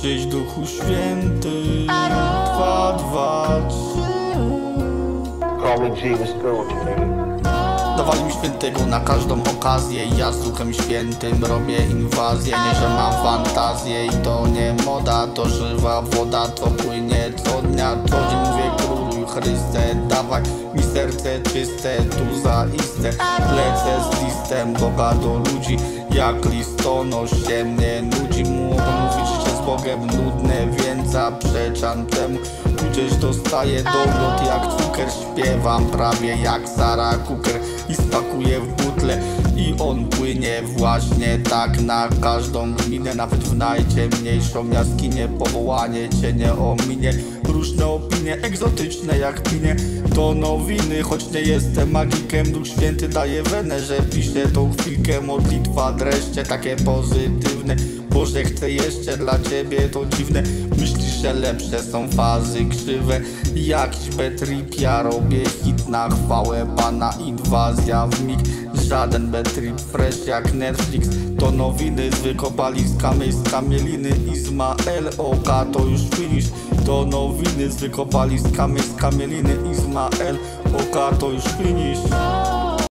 Przyjdź Duchu Święty, dwa, dwa, trzy. Dawali mi świętego na każdą okazję. Ja z Duchem Świętym robię inwazję. Nie, że mam fantazję i to nie moda. To żywa woda, to płynie co dnia. Co dzień mówię króluj Chryste Dawaj mi serce czyste, tu zaiste. Lecę z listem Boga do ludzi. Jak listonosz się mnie nudzi Mogę mówić Bogiem nudne Więc zaprzeczam temu Gdzieś dostaję dogląd jak cukier Śpiewam prawie jak Sara Cooker I spakuję on płynie właśnie tak na każdą gminę Nawet w najciemniejszą jaskinię. Powołanie cię nie ominie Różne opinie egzotyczne jak pinie. To nowiny, choć nie jestem magikiem Duch Święty daje wenę, że piszę tą chwilkę. Modlitwa dreszcze, takie pozytywne Boże, chcę jeszcze dla Ciebie, to dziwne. Myślisz, że lepsze są fazy krzywe. Jakiś betrip, ja robię hit na chwałę Pana. Inwazja w mig Żaden betrip fresh jak Netflix. To nowiny z wykopaliskami z kamieliny Izmael. Oka to już finish. To nowiny z wykopaliskami z kamieliny Izmael. Oka to już finish